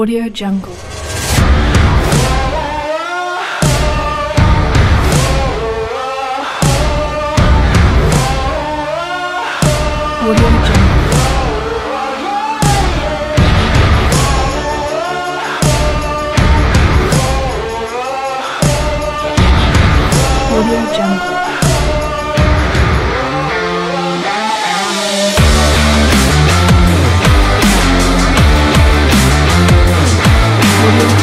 Audio Jungle. 认真。Thank.